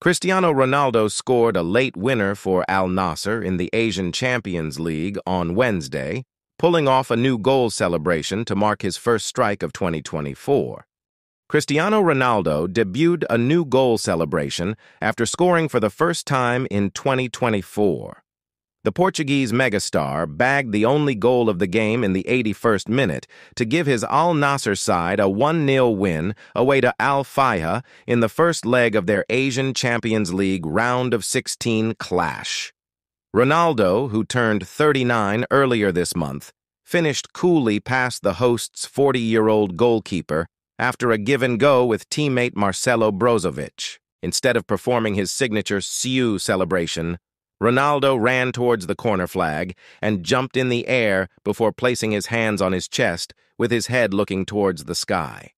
Cristiano Ronaldo scored a late winner for Al Nassr in the Asian Champions League on Wednesday, pulling off a new goal celebration to mark his first strike of 2024. Cristiano Ronaldo debuted a new goal celebration after scoring for the first time in 2024. The Portuguese megastar bagged the only goal of the game in the 81st minute to give his Al Nassr side a 1-0 win away to Al Faiha in the first leg of their Asian Champions League round of 16 clash. Ronaldo, who turned 39 earlier this month, finished coolly past the host's 40-year-old goalkeeper after a give-and-go with teammate Marcelo Brozovic. Instead of performing his signature Siu celebration, Ronaldo ran towards the corner flag and jumped in the air before placing his hands on his chest with his head looking towards the sky.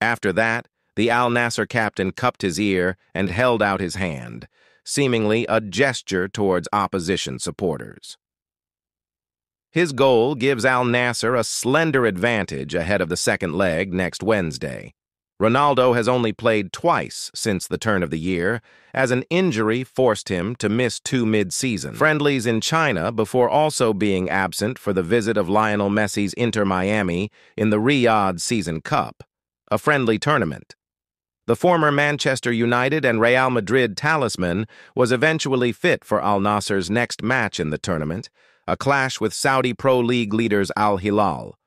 After that, the Al Nassr captain cupped his ear and held out his hand, seemingly a gesture towards opposition supporters. His goal gives Al Nassr a slender advantage ahead of the second leg next Wednesday. Ronaldo has only played twice since the turn of the year, as an injury forced him to miss two mid-season friendlies in China before also being absent for the visit of Lionel Messi's Inter Miami in the Riyadh Season Cup, a friendly tournament. The former Manchester United and Real Madrid talisman was eventually fit for Al Nassr's next match in the tournament, a clash with Saudi Pro League leaders Al Hilal.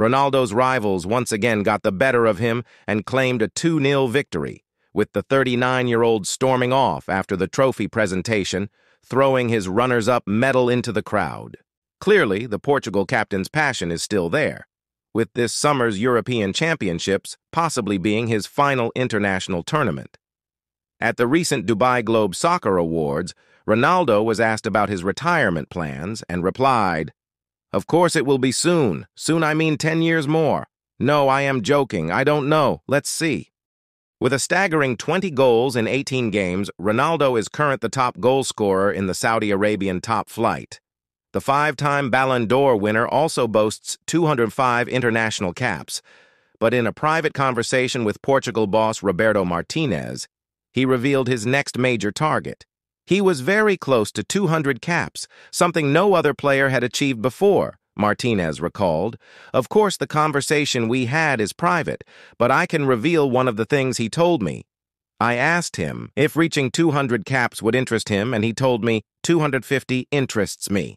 Ronaldo's rivals once again got the better of him and claimed a 2-0 victory, with the 39-year-old storming off after the trophy presentation, throwing his runners-up medal into the crowd. Clearly, the Portugal captain's passion is still there, with this summer's European Championships possibly being his final international tournament. At the recent Dubai Globe Soccer Awards, Ronaldo was asked about his retirement plans and replied, of course it will be soon. Soon I mean 10 years more. No, I am joking. I don't know. Let's see. With a staggering 20 goals in 18 games, Ronaldo is current the top goal scorer in the Saudi Arabian top flight. The five-time Ballon d'Or winner also boasts 205 international caps. But in a private conversation with Portugal boss Roberto Martinez, he revealed his next major target, he was very close to 200 caps, something no other player had achieved before, Martinez recalled. Of course, the conversation we had is private, but I can reveal one of the things he told me. I asked him if reaching 200 caps would interest him, and he told me 250 interests me.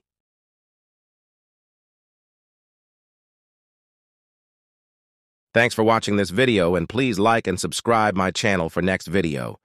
Thanks for watching this video, and please like and subscribe my channel for next video.